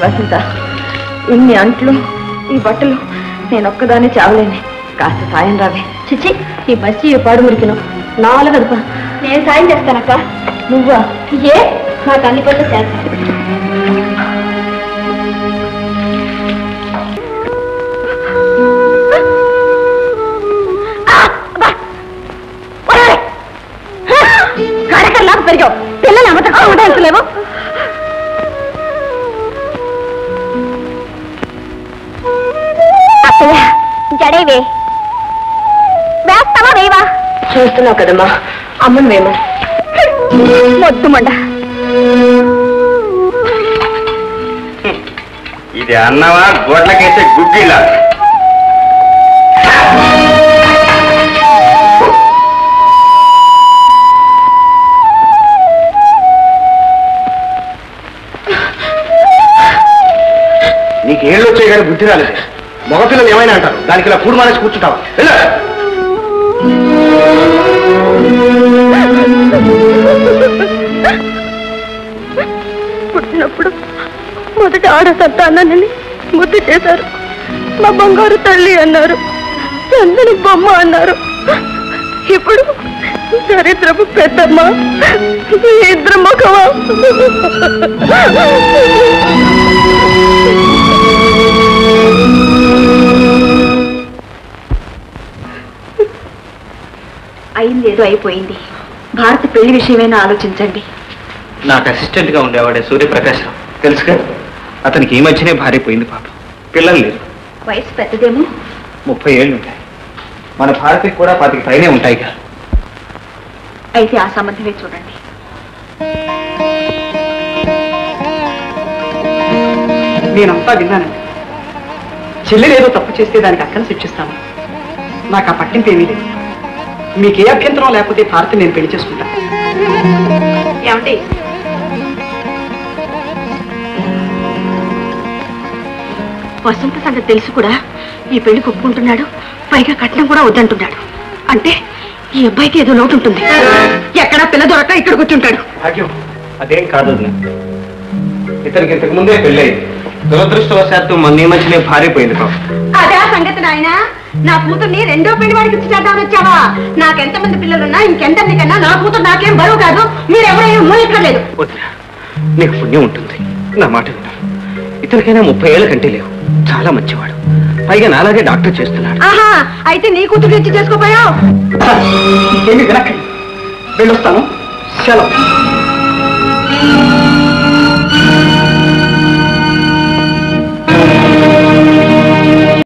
వసంత ఇన్ని అంట్లు ఈ బట్టలు నేను ఒక్కదాన్ని చావలేని. కాస్త సాయం రావే. చిచి ఈ బస్సు ఈ పాడు మురికిను. నాలుగదు నేను సాయం చేస్తానక్క. నువ్వా? ఏ? నా తల్లి పట్ల చేస్తాను పెరిగావు. పిల్లలు అమతగా ఉండలేవు జడేవే వేస్తావా వేవా చూస్తున్నావు కదమ్మా. అమ్మను వేమో మొద్దు మండ. ఇది అన్నవా గోడ్లకేసే గుగ్గిలా? నీకు ఏళ్ళు వచ్చాయి కానీ బుద్ధి రాలేదు. మగపిల్లలు ఏమైనా అంటారు? దానికి ఇలా కూడు మానేసి కూర్చుంటావా? పుట్టినప్పుడు మొదట ఆడ సంతానాన్ని ముద్దు చేశారు. మా బంగారు తల్లి అన్నారు. చందని బొమ్మ అన్నారు. ఇప్పుడు దరిద్రపు పెద్దమ్మ ఇద్దరు ముఖమా అయింది ఏదో అయిపోయింది. భారత పెళ్ళి విషయమైనా ఆలోచించండి. నాకు అసిస్టెంట్గా ఉండేవాడే సూర్యప్రకాశరావు తెలుసుగా అతనికి ఈ మధ్యనే భార్య పోయింది పాపం. పిల్లలు లేరు. వయసు పెద్దదేమో? ముప్పై ఏళ్ళు ఉంటాయి మన భారతికి కూడా పాతికి పైనే ఉంటాయిగా అయితే ఆ సంబంధమే చూడండి. నేనంతా విన్నానండి చెల్లెలేదో తప్పు చేస్తే దానికి అక్కను శిక్షిస్తాను నాకు ఆ పట్టింపు ఏమీ లేదు. మీకు ఏ అభ్యంతరం లేకపోతే భారతి నేను పెళ్ళి చేసుకుంటాను ఏమండి? వసంత సంగతి తెలుసు కూడా ఈ పెళ్ళి ఒప్పుకుంటున్నాడు పైగా కట్నం కూడా వద్దంటున్నాడు. అంటే ఈ అబ్బాయికి ఏదో లోటు ఉంటుంది. ఎక్కడా పిల్ల దొరక ఇక్కడ కూర్చుంటాడు. అదేం కాదు. ఇతనికి ఇంతకు ముందే పెళ్ళయింది. దురదృష్టవశాత్తు మొన్న ఈ మధ్యనే భార్య పోయింది పాపం. సంగతి నాయన? నా కూతుర్ని రెండో పెళ్ళి వాడికి ఇచ్చి చేద్దామని వచ్చావా? నాకెంత మంది పిల్లలున్నా ఇంకెంతమంది కన్నా నా కూతురు నాకేం బరువు కాదు. మీరెవరైనా మూయక్కర్లేదు వదినా నీకు పుణ్యం ఉంటుంది. నా మాట విను. ఇతనికైనా ముప్పై ఏళ్ళ కంటే లేవు. చాలా మంచివాడు. పైగా నాలాగే డాక్టర్ చేస్తున్నాడు. ఆహా అయితే నీ కూతురు ఇచ్చి చేసుకోపోయావు? వెళ్ళొస్తాను. సెలవు.